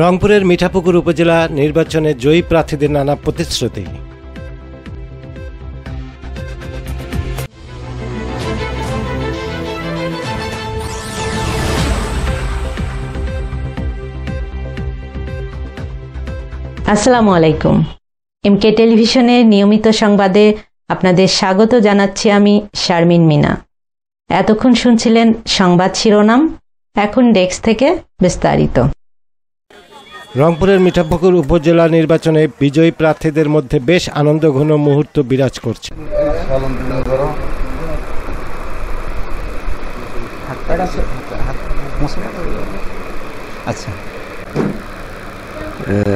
রংপুরের মিঠাপুকুর উপজেলা নির্বাচনে জয়ী প্রার্থীদের নানা প্রতিশ্রুতি। আসসালামু আলাইকুম। এমকে টেলিভিশনের নিয়মিত সংবাদে আপনাদের স্বাগত জানাচ্ছি আমি শারমিন মিনা। এতক্ষণ শুনছিলেন সংবাদ শিরোনাম, এখন ডেস্ক থেকে বিস্তারিত। রংপুরের মিঠাপুকুর উপজেলা নির্বাচনে বিজয়ী প্রার্থীদের মধ্যে বেশ আনন্দঘন মুহূর্ত বিরাজ করছে। আচ্ছা।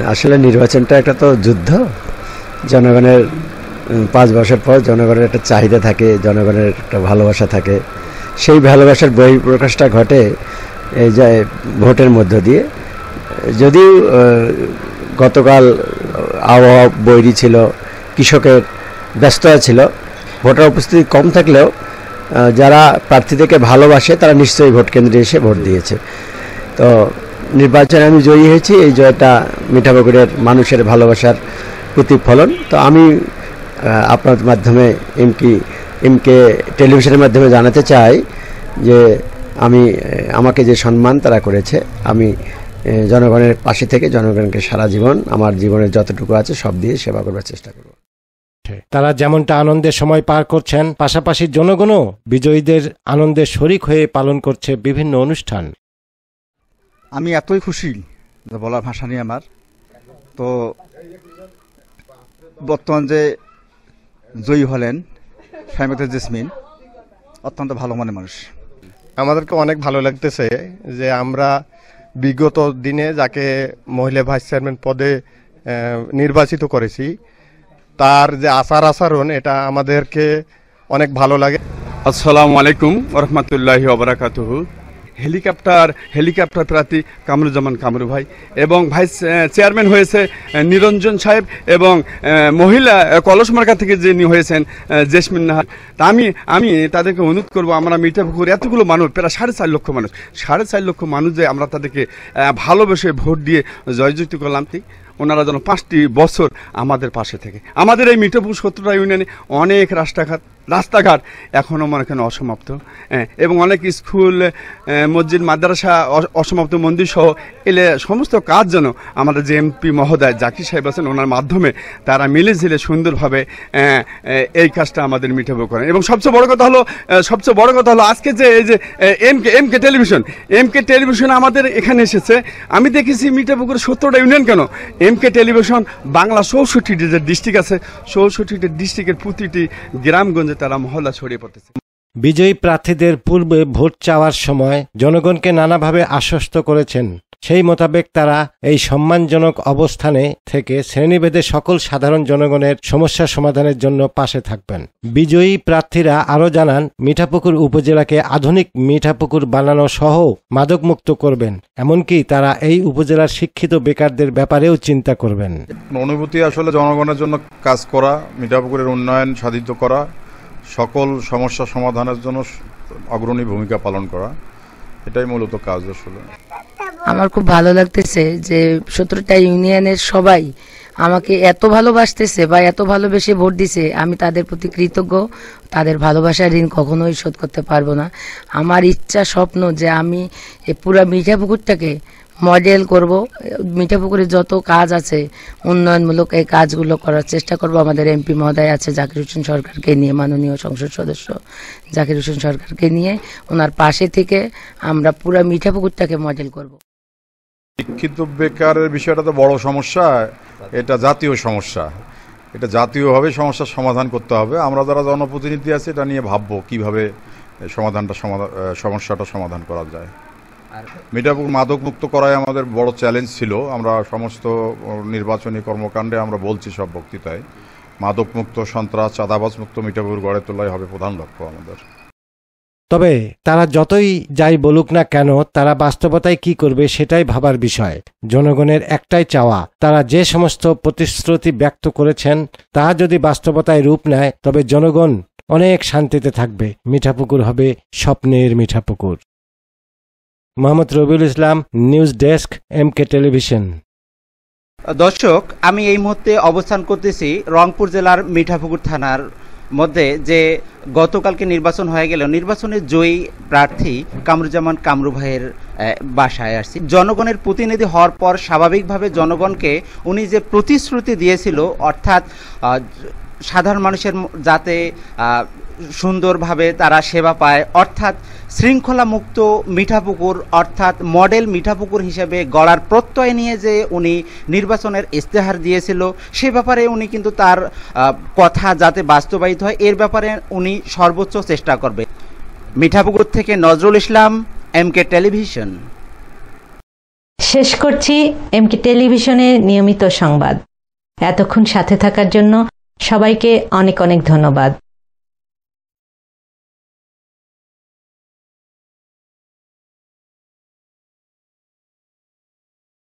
আসলে নির্বাচনটা একটা তো যুদ্ধ। জনগণের পাঁচ বছর পর জনগণের একটা চাহিদা থাকে, জনগণের একটা ভালোবাসা থাকে। সেই ভালোবাসার বহিঃপ্রকাশটা ঘটে এই যে ভোটের মধ্য দিয়ে। যদিও গতকাল আবহাওয়া বৈরী ছিল, কৃষকের ব্যস্ততা ছিল, ভোটার উপস্থিতি কম থাকলেও যারা প্রার্থীদেরকে ভালোবাসে, তারা নিশ্চয়ই ভোট কেন্দ্রে এসে ভোট দিয়েছে। তো নির্বাচনে আমি জয়ী হয়েছি, এই জয়টা মিঠাপুকুরের মানুষের ভালোবাসার প্রতিফলন। তো আমি আপনার মাধ্যমে এমকি, এমকে টেলিভিশনের মাধ্যমে জানাতে চাই যে, আমি আমাকে যে সম্মান তারা করেছে, আমি জনগণের পাশে থেকে জনগণকে সারা জীবন আমার জীবনের যতটুকু আছে সব দিয়ে সেবা করবার চেষ্টা করব। তারা যেমনটা আনন্দের সময় পার করছেন পাশাপাশি জনগণও বিজয়ীদের আনন্দে শরিক হয়ে পালন করছে বিভিন্ন অনুষ্ঠান। আমি এতই খুশি যে বলার ভাষা নেই আমার। তো বর্তমান যে জয়ী হলেন সাইমতে জেসমিন অত্যন্ত ভালো মনে মানুষ। আমাদেরকে অনেক ভালো লাগতেছে যে আমরা বিগত দিনে যাকে মহিলা ভাইস চেয়ারম্যান পদে নির্বাচিত করেছি, তার যে আচার আচরণ, এটা আমাদেরকে অনেক ভালো লাগে। আসসালামু আলাইকুম রহমতুল্লাহি ওবরাকাতুহু হেলিকপ্টার হেলিকপ্টার প্রার্থী কামরুজ্জামান কামরু ভাই এবং ভাইস চেয়ারম্যান হয়েছে নিরঞ্জন সাহেব এবং মহিলা কলস মার্কা থেকে যিনি হয়েছেন জেসমিন নাহার। তা আমি আমি তাদেরকে অনুরোধ করব, আমরা মিঠাপুকুর এতগুলো মানুষ, প্রায় সাড়ে চার লক্ষ মানুষ, সাড়ে চার লক্ষ মানুষ যে আমরা তাদেরকে ভালোবেসে ভোট দিয়ে জয়যুক্ত করলাম, ঠিক? ওনারা যেন পাঁচটি বছর আমাদের পাশে থেকে। আমাদের এই মিঠপুর সত্তরটা ইউনিয়নে অনেক রাস্তাঘাট রাস্তাঘাট এখনও মনে করেন অসমাপ্ত। এবং অনেক স্কুল মসজিদ, মাদ্রাসা অসমাপ্ত মন্দির সহ এলে সমস্ত কাজ যেন আমাদের যে এমপি মহোদয় জাকির সাহেব আছেন, ওনার মাধ্যমে তারা মিলে ঝিলে সুন্দরভাবে এই কাজটা আমাদের মিঠাবো করেন। এবং সবচেয়ে বড় কথা হলো সবচেয়ে বড় কথা হলো, আজকে যে এই যে M K M K television M K television আমাদের এখানে এসেছে। আমি দেখেছি মিঠাপুকুর সত্তরটা ইউনিয়ন কেন? এম কে টেলিভিশন বাংলা চৌষট্টিটি যে ডিস্ট্রিক্ট আছে, চৌষট্টিটি ডিস্ট্রিক্টের প্রতিটি গ্রামগঞ্জে তারা মহল্লা ছড়িয়ে পড়তেছে। বিজয়ী প্রার্থীদের পূর্বে ভোট চাওয়ার সময় জনগণকে নানাভাবে আশ্বস্ত করেছেন। সেই মোতাবেক তারা এই সম্মানজনক অবস্থানে থেকে শ্রেণীভেদে সকল সাধারণ জনগণের সমস্যা সমাধানের জন্য পাশে থাকবেন। বিজয়ী প্রার্থীরা আরও জানান মিঠাপুকুর উপজেলাকে আধুনিক মিঠাপুকুর বানানো সহ মাদকমুক্ত করবেন এমনকি তারা এই উপজেলার শিক্ষিত বেকারদের ব্যাপারেও চিন্তা করবেন। অনুভূতি আসলে জনগণের জন্য কাজ করা মিঠাপুকুরের উন্নয়ন সাধিত করা সকল সমস্যা সমাধানের জন্য অগ্রণী ভূমিকা পালন করা, এটাই মূলত কাজ আসলে। আমার খুব ভালো লাগতেছে যে সতেরোটা ইউনিয়নের সবাই আমাকে এত ভালোবাসতেছে বা এত ভালোবেসে ভোট দিছে, আমি তাদের প্রতি কৃতজ্ঞ। তাদের ভালোবাসার ঋণ কখনোই শোধ করতে পারব না। আমার ইচ্ছা, স্বপ্ন যে আমি এই পুরা মিঠাপুকুরটাকে মডেল করব। মিঠাপুকুরে যত কাজ আছে, উন্নয়নমূলক এই কাজগুলো করার চেষ্টা করব। আমাদের এমপি মহোদয় আছে, জাকির হোসেন সরকারকে নিয়ে, মাননীয় সংসদ সদস্য জাকির হোসেন সরকারকে নিয়ে। ওনার পাশে থেকে আমরা পুরা মিঠাপুকুরটাকে মডেল করব। শিক্ষিত বেকারের বিষয়টা তো বড় সমস্যা, এটা জাতীয় সমস্যা। এটা জাতীয়ভাবে সমস্যার সমাধান করতে হবে। আমরা যারা জনপ্রতিনিধি আছে, এটা নিয়ে ভাববো কীভাবে সমাধানটা সমাধান সমস্যাটা সমাধান করা যায়। মিঠাপুর মাদক মুক্ত করাই আমাদের বড় চ্যালেঞ্জ ছিল। আমরা সমস্ত নির্বাচনী কর্মকাণ্ডে আমরা বলছি সব বক্তৃতায় মাদক মুক্ত সন্ত্রাস চাঁদাবাজ মুক্ত মিঠাপুর গড়ে তোলাই হবে প্রধান লক্ষ্য আমাদের। তবে তারা যতই যাই বলুক না কেন তারা বাস্তবতায় কি করবে সেটাই ভাবার বিষয়। জনগণের একটাই চাওয়া তারা যে সমস্ত প্রতিশ্রুতি ব্যক্ত করেছেন তা যদি বাস্তবতায় রূপ নেয় তবে জনগণ অনেক শান্তিতে থাকবে। মিঠাপুকুর হবে স্বপ্নের Mithapukur Mohammad Rabiul Islam, news desk M K television. দর্শক, আমি এই মুহূর্তে অবস্থান করতেছি রংপুর জেলার মিঠাপুকুর থানার মধ্যে যে গতকালকে নির্বাচন হয়ে গেল নির্বাচনে জয়ী প্রার্থী কামরুজ্জামান কামরু ভাইয়ের বাসায় আসছি। জনগণের প্রতিনিধি হওয়ার পর স্বাভাবিকভাবে জনগণকে উনি যে প্রতিশ্রুতি দিয়েছিল, অর্থাৎ সাধারণ মানুষের যাতে সুন্দরভাবে তারা সেবা পায়। অর্থাৎ শৃঙ্খলা মুক্ত মিঠাপুকুর, অর্থাৎ মডেল মিঠাপুকুর হিসেবে গড়ার প্রত্যয় নিয়ে যে উনি নির্বাচনের ইস্তেহার দিয়েছিল, সে ব্যাপারে উনি কিন্তু তার কথা যাতে বাস্তবায়িত হয়, এর ব্যাপারে উনি সর্বোচ্চ চেষ্টা করবে। মিঠাপুকুর থেকে Nazrul Islam M K television. শেষ করছি এমকে টেলিভিশনের নিয়মিত সংবাদ। এতক্ষণ সাথে থাকার জন্য সবাইকে অনেক অনেক ধন্যবাদ।